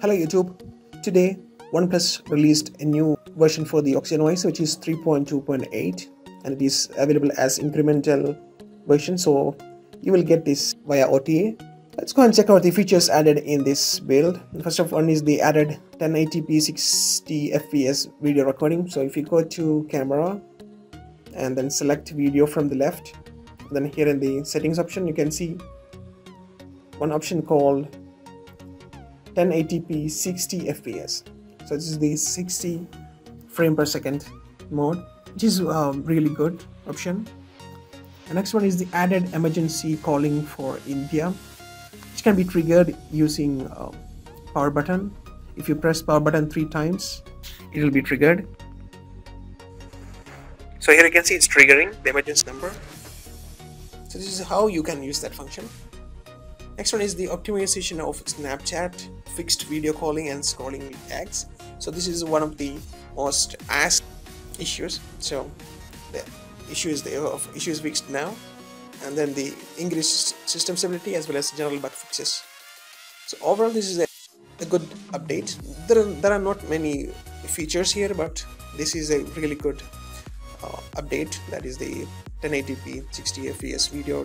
Hello YouTube. Today, OnePlus released a new version for the Oxygen OS which is 3.2.8 and it is available as incremental version so you will get this via OTA. Let's go and check out the features added in this build. First of all is the added 1080p 60 fps video recording. So if you go to camera and then select video from the left, then here in the settings option you can see one option called 1080p 60 fps so this is the 60 frame per second mode which is a really good option. The next one is the added emergency calling for india which can be triggered using uh, power button. If you press power button three times it will be triggered. So here you can see it's triggering the emergency number. So this is how you can use that function Next one is the optimization of Snapchat, fixed video calling and scrolling tags. So this is one of the most asked issues. So the issue is the of issue is fixed now, and then the increased system stability as well as general bug fixes. So overall, this is a, a good update. There are, there are not many features here, but this is a really good update. That is the 1080p 60 fps video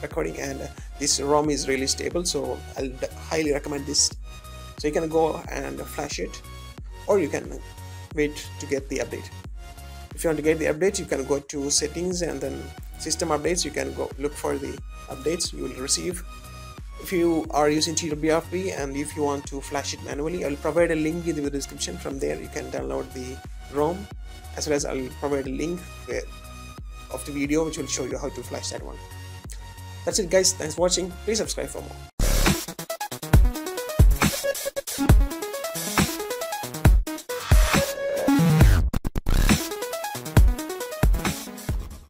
recording and uh, this rom is really stable so i'll highly recommend this. So you can go and flash it or you can wait to get the update. If you want to get the update you can go to settings and then system updates. You can go look for the updates you will receive if you are using TWRP and if you want to flash it manually I'll provide a link in the description. From there you can download the ROM as well as I'll provide a link of the video which will show you how to flash that one. That's it guys. Thanks for watching. Please subscribe for more